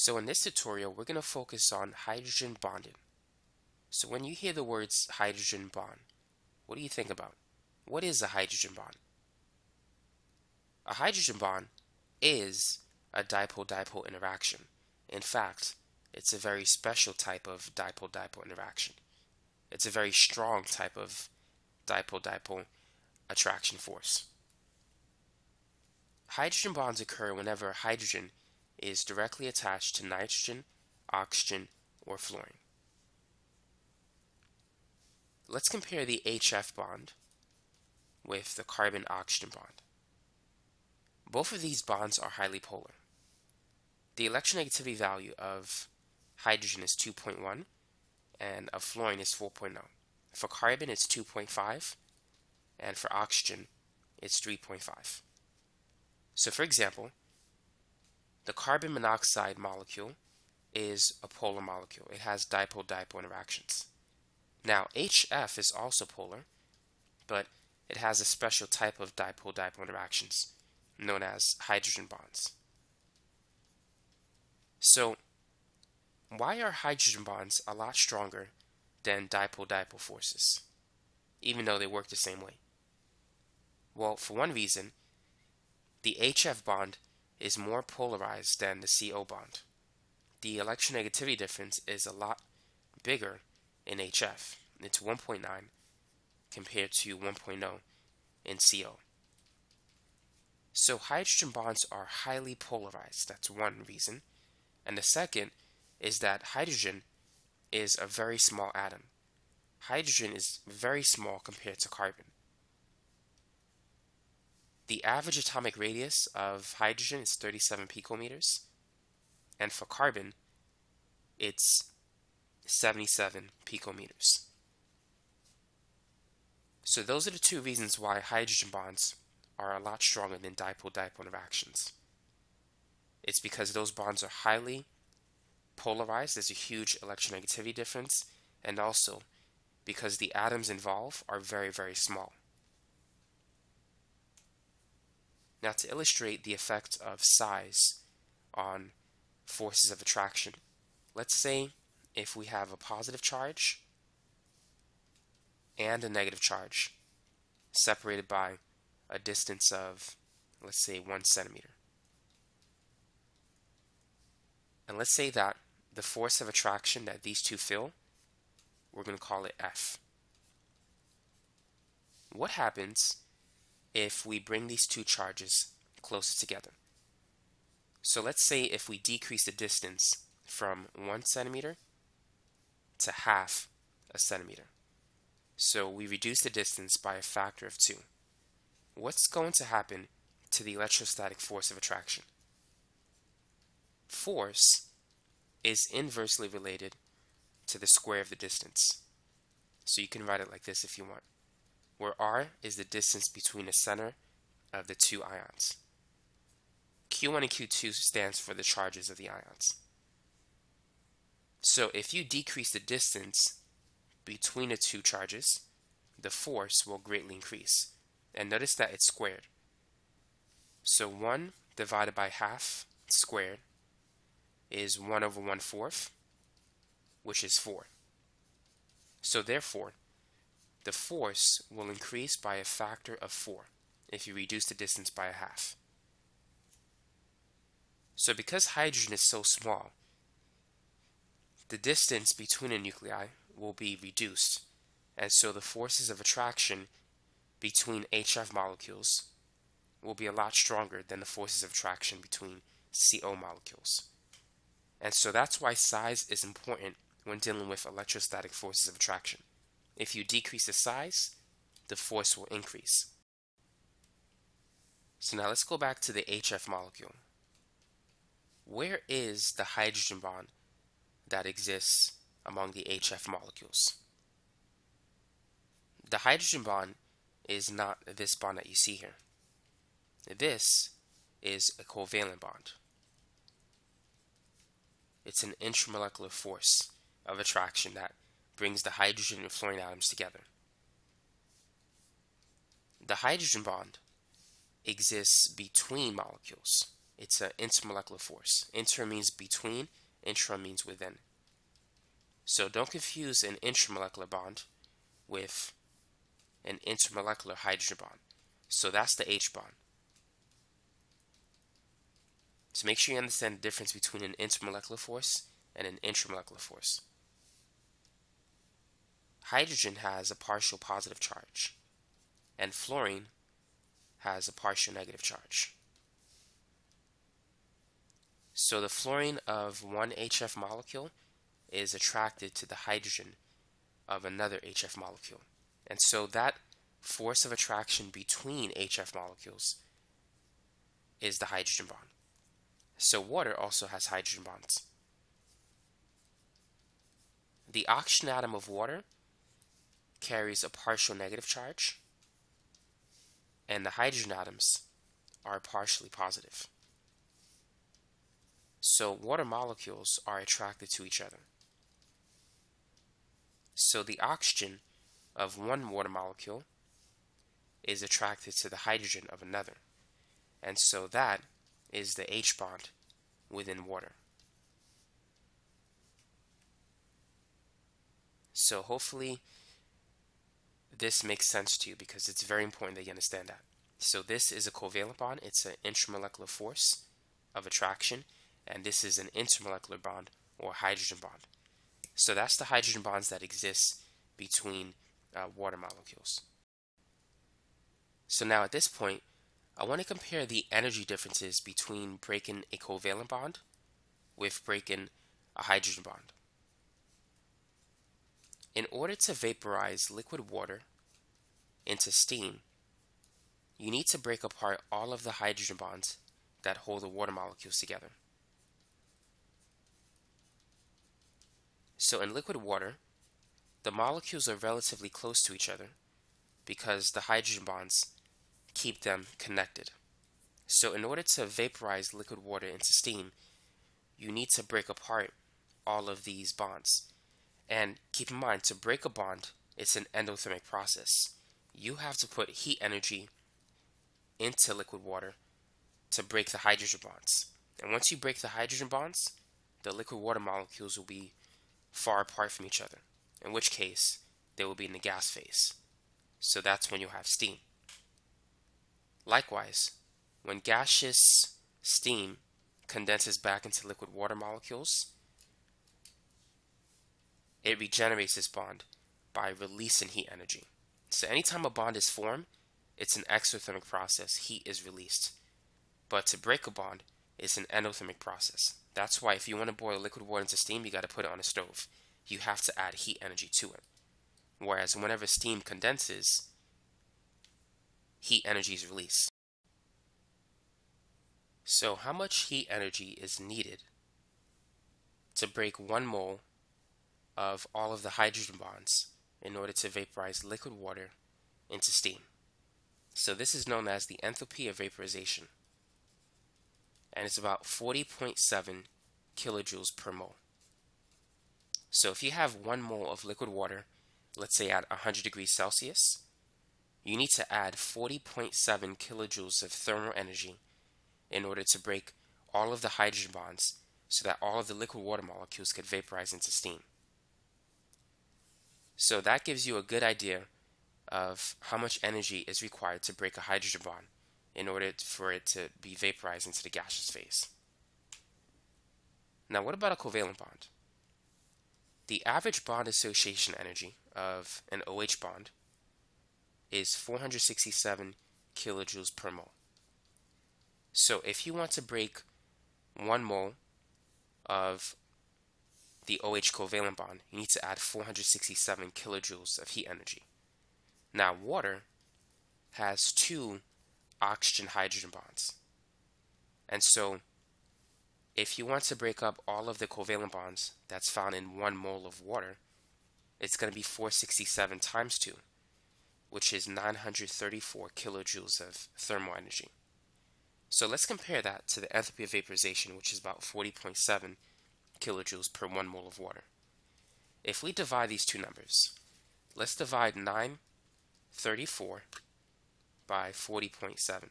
So in this tutorial, we're going to focus on hydrogen bonding. So when you hear the words hydrogen bond, what do you think about? What is a hydrogen bond? A hydrogen bond is a dipole-dipole interaction. In fact, it's a very special type of dipole-dipole interaction. It's a very strong type of dipole-dipole attraction force. Hydrogen bonds occur whenever hydrogen is directly attached to nitrogen, oxygen, or fluorine. Let's compare the HF bond with the carbon-oxygen bond. Both of these bonds are highly polar. The electronegativity value of hydrogen is 2.1 and of fluorine is 4.0. For carbon it's 2.5 and for oxygen it's 3.5. So for example, the carbon monoxide molecule is a polar molecule. It has dipole-dipole interactions. Now, HF is also polar, but it has a special type of dipole-dipole interactions known as hydrogen bonds. So, why are hydrogen bonds a lot stronger than dipole-dipole forces, even though they work the same way? Well, for one reason, the HF bond is more polarized than the CO bond. The electronegativity difference is a lot bigger in HF. It's 1.9 compared to 1.0 in CO. So hydrogen bonds are highly polarized. That's one reason. And the second is that hydrogen is a very small atom. Hydrogen is very small compared to carbon. The average atomic radius of hydrogen is 37 picometers, and for carbon, it's 77 picometers. So those are the two reasons why hydrogen bonds are a lot stronger than dipole-dipole interactions. It's because those bonds are highly polarized, there's a huge electronegativity difference, and also because the atoms involved are very, very small. Now to illustrate the effect of size on forces of attraction, let's say if we have a positive charge and a negative charge separated by a distance of, let's say, one centimeter. And let's say that the force of attraction that these two feel, we're going to call it F. What happens if we bring these two charges closer together. So let's say if we decrease the distance from one centimeter to half a centimeter. So we reduce the distance by a factor of two. What's going to happen to the electrostatic force of attraction? Force is inversely related to the square of the distance. So you can write it like this if you want where r is the distance between the center of the two ions. Q1 and Q2 stands for the charges of the ions. So if you decrease the distance between the two charges, the force will greatly increase. And notice that it's squared. So 1 divided by half squared is 1 over 1 fourth, which is 4. So therefore, the force will increase by a factor of 4 if you reduce the distance by a half. So because hydrogen is so small, the distance between the nuclei will be reduced, and so the forces of attraction between HF molecules will be a lot stronger than the forces of attraction between CO molecules. And so that's why size is important when dealing with electrostatic forces of attraction. If you decrease the size, the force will increase. So now let's go back to the HF molecule. Where is the hydrogen bond that exists among the HF molecules? The hydrogen bond is not this bond that you see here. This is a covalent bond. It's an intramolecular force of attraction that brings the hydrogen and fluorine atoms together. The hydrogen bond exists between molecules. it's an intermolecular force. Inter means between, intra means within. So don't confuse an intramolecular bond with an intermolecular hydrogen bond. So that's the H bond. So make sure you understand the difference between an intermolecular force and an intramolecular force. Hydrogen has a partial positive charge, and fluorine has a partial negative charge. So the fluorine of one HF molecule is attracted to the hydrogen of another HF molecule. And so that force of attraction between HF molecules is the hydrogen bond. So water also has hydrogen bonds. The oxygen atom of water carries a partial negative charge, and the hydrogen atoms are partially positive. So water molecules are attracted to each other. So the oxygen of one water molecule is attracted to the hydrogen of another. And so that is the H bond within water. So hopefully this makes sense to you because it's very important that you understand that. So this is a covalent bond. It's an intramolecular force of attraction. And this is an intermolecular bond or hydrogen bond. So that's the hydrogen bonds that exist between uh, water molecules. So now at this point, I want to compare the energy differences between breaking a covalent bond with breaking a hydrogen bond. In order to vaporize liquid water into steam, you need to break apart all of the hydrogen bonds that hold the water molecules together. So in liquid water, the molecules are relatively close to each other because the hydrogen bonds keep them connected. So in order to vaporize liquid water into steam, you need to break apart all of these bonds. And keep in mind, to break a bond, it's an endothermic process. You have to put heat energy into liquid water to break the hydrogen bonds. And once you break the hydrogen bonds, the liquid water molecules will be far apart from each other, in which case they will be in the gas phase. So that's when you'll have steam. Likewise, when gaseous steam condenses back into liquid water molecules, it regenerates this bond by releasing heat energy. So anytime a bond is formed, it's an exothermic process, heat is released. But to break a bond, it's an endothermic process. That's why if you want to boil liquid water into steam, you got to put it on a stove. You have to add heat energy to it. Whereas whenever steam condenses, heat energy is released. So how much heat energy is needed to break one mole of all of the hydrogen bonds in order to vaporize liquid water into steam? So this is known as the enthalpy of vaporization and it's about 40.7 kilojoules per mole. So if you have one mole of liquid water, let's say at 100 degrees Celsius, you need to add 40.7 kilojoules of thermal energy in order to break all of the hydrogen bonds so that all of the liquid water molecules could vaporize into steam. So that gives you a good idea of how much energy is required to break a hydrogen bond in order for it to be vaporized into the gaseous phase. Now, what about a covalent bond? The average bond dissociation energy of an OH bond is 467 kilojoules per mole. So if you want to break one mole of the OH covalent bond, you need to add 467 kilojoules of heat energy. Now, water has two oxygen hydrogen bonds. And so, if you want to break up all of the covalent bonds that's found in one mole of water, it's going to be 467 times 2, which is 934 kilojoules of thermal energy. So let's compare that to the enthalpy of vaporization, which is about 40.7 kilojoules per 1 mole of water. If we divide these two numbers, let's divide 934 by 40.7.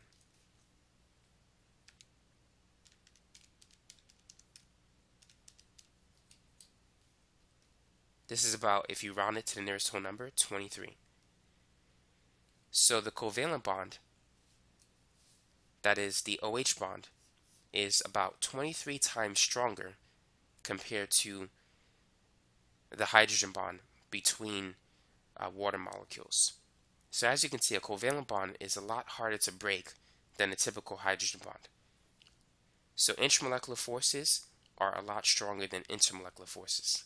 This is about, if you round it to the nearest whole number, 23. So the covalent bond, that is the OH bond, is about 23 times stronger compared to the hydrogen bond between uh, water molecules. So as you can see, a covalent bond is a lot harder to break than a typical hydrogen bond. So intramolecular forces are a lot stronger than intermolecular forces.